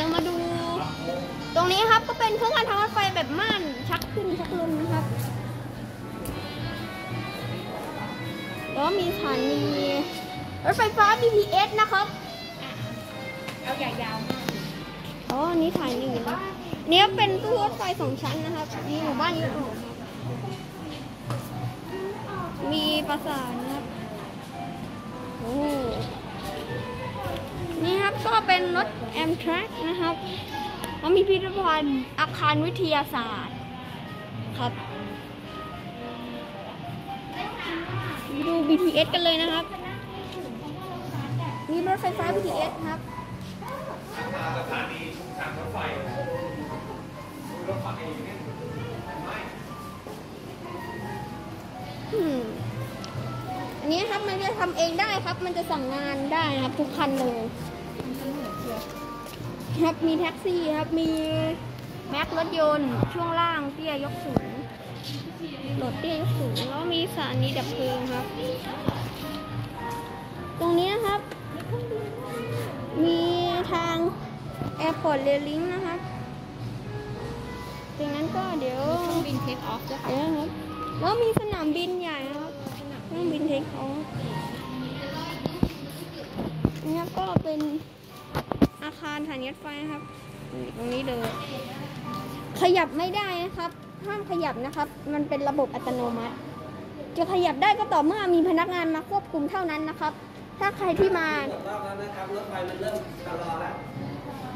ดี๋ยวมาดู ตรงนี้ครับก็เป็นเครื่องการทางรถไฟแบบม่านชักขึ้นชักลงนะครับ แล้วก็มีสถานีรถไฟฟ้า BTS นะครับ เอาใหญ่ยาวมากอ๋ออันนี้ถ่ายหนึ่งนะเนี่ยเป็นตู้รถไฟสองชั้นนะครับมีหมู่บ้านเยอะครับมีปราสาทนะครับโอ้ นี่ครับก็เป็นรถแอมทรัคนะครับแล้วมีพิพิธภัณฑ์อาคารวิทยาศาสตร์ครับมาดู BTS กันเลยนะครับนี่รถไฟฟ้า BTS ครับสถานีชุมทางรถไฟรถไฟเองเนี่ยไม่อืมอันนี้ครับมันจะทำเองได้ครับ มันจะสั่งงานได้นะครับ ทุกคันเลย ครับมีแท็กซี่ครับมีแม็กรถยนต์ ช่วงล่างเตี้ยยกสูงโหลดเตี้ยยกสูงแล้วมีสถานีดับเพลิงครับ ตรงนี้นะครับ มีทาง Airport Rail Link นะครับจากนั้นก็เดี๋ยวบินเทคออฟด้วยค่ะเดี๋ยวนะครับแล้วมีสนามบินใหญ่นะครับเครื่องบินเทคออฟนี่ก็เป็นอา คารฐานรถไฟนะครับอยู่ตรงนี้เลย ขยับไม่ได้นะครับ ห้ามขยับนะครับ มันเป็นระบบอัตโนมัติ จะขยับได้ก็ต่อเมื่อมีพนักงานมาควบคุมเท่านั้นนะครับ ถ้าใครที่มาหมดรอบแล้วนะครับรถไฟมันเริ่มชะลอแล้ว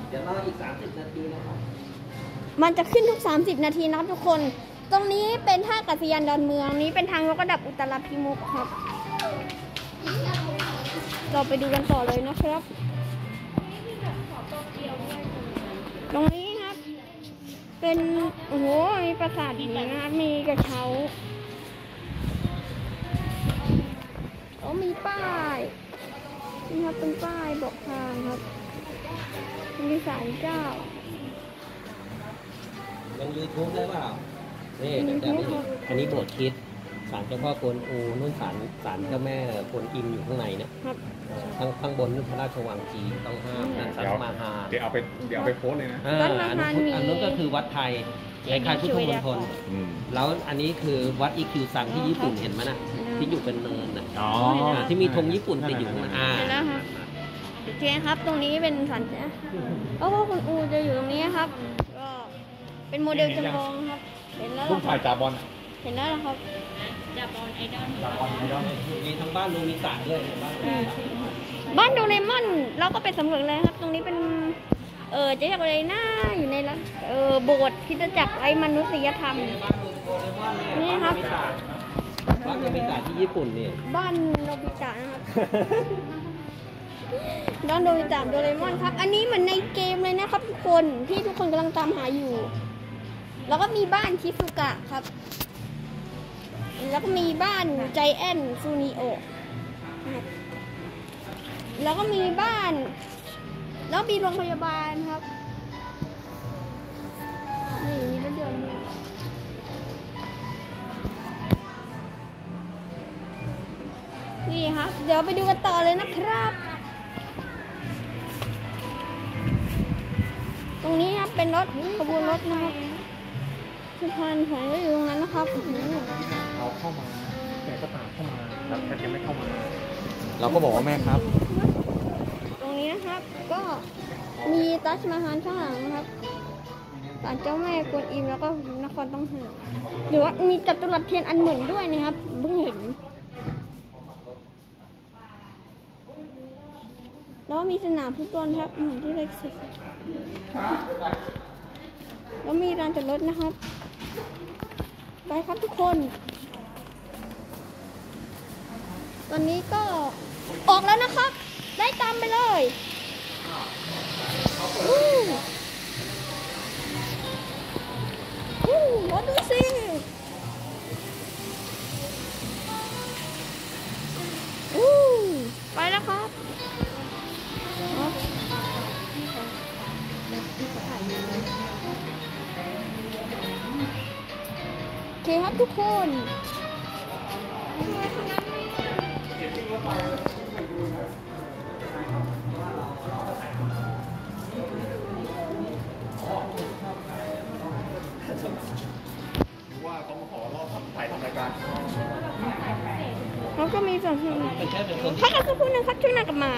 เดี๋ยวรออีก 30 นาทีนะครับมันจะขึ้นทุก 30 นาทีนะครับทุกคน ตรงนี้เป็นท่าอากาศยานดอนเมืองนี้เป็นทางยกระดับอุตรพิมุขครับ เราไปดูกันต่อเลยนะครับ ตรงนี้ครับ เป็นโอ้โหมีปราสาทหินนะครับมีกระเช้าโอ้มีป้ายนี่ครับเป็นป้ายบอกทางครับมีสารเจ้ายังยูทูบได้เปล่านี่แต่แต่ไม่เห็นอันนี้โบสถ์คริดศาลเจ้าพ่อกวนอูนู่นศาลศาลเจ้าแม่กวนอิมอยู่ข้างในเนี่ยครับเออข้างข้างบนนู่นพระราชวังจีนต้องห้ามนั่นศาลมาฮาเดี๋ยวเอาไปเดี๋ยวเอาไปโพสต์เลยนะ อ่าวัดมาอันฮานู้นมีอันนู้นก็คือวัดไทยคล้ายๆพุทธมณฑลอืมแล้วอันนี้คือวัดอีคิวซังที่ญี่ปุ่นเห็นไหมนะที่อยู่เป็นเนินนะอ๋ออ่าที่มีธงญี่ปุ่นติดอยู่ข้างหน้าอ่า เห็นแล้วครับ โอเคครับ ตรงนี้เป็นสัญญาโอ้โหคุณอูจะอยู่ตรงนี้ครับ ก็เป็นโมเดลจำลองครับ เห็นแล้วเหรรูอปคถ่ารัยบจ่าบอลเห็นแล้วเหรอครับ จะบอลไอดอลจ่าบอลไอดอลมีทั้งบ้านรูมีสระด้วยบ้านอืมบ้านโดเรมอนเราก็ไปสำรวจเลยครับ ตรงนี้เป็นเออจะเรียกอะไรนะอยู่ในละเออโบสถ์คริดจักรไรมนุษยธรรม นี่ครับบ้านรูมีสระที่ญี่ปุ่นเนี่ยบ้านโนบิตะนะครับด้านโดบิตะโดเรมอนครับ อันนี้เหมือนในเกมเลยนะครับทุกคนที่ทุกคนกำลังตามหาอยู่ แล้วก็มีบ้านชิซุกะครับ แล้วก็มีบ้านใจแอนซูนิโอแล้วก็มีบ้าน แล้วมีโรงพยาบาลครับนี่มีรถยนต์ด้วยนี่ครับ เดี๋ยวไปดูกันต่อเลยนะครับ ตรงนี้ครับเป็นรถขบวนรถนะครับสะพานแขวนก็อยู่ตรงนั้นนะครับ เราเข้ามาแกก็ตามเข้ามาแต่แกยังไม่เข้ามา เราก็บอกว่าแม่ครับ ตรงนี้นะครับก็มีตัชมาฮาลข้างหลังนะครับศาลเจ้าแม่กวนอิมแล้วก็นครต้องหาหรือว่ามีจัตุรัสเทียนอันเหมือนด้วยนะครับเพิ่งเห็น แล้วมีสนามฟุตบอลครับเหมือนที่เล็กสุดแล้วมีลานจอดรถนะครับ ไปครับทุกคน ตอนนี้ก็ออกแล้วนะครับ ได้ตามไปเลยอู้อู้รถดูสิอู้ไปแล้วครับครับโอเคครับทุกคน พักช่วนที่เป็นแค่พักกันสักครู่นึงครับช่วงหน้ากลับมา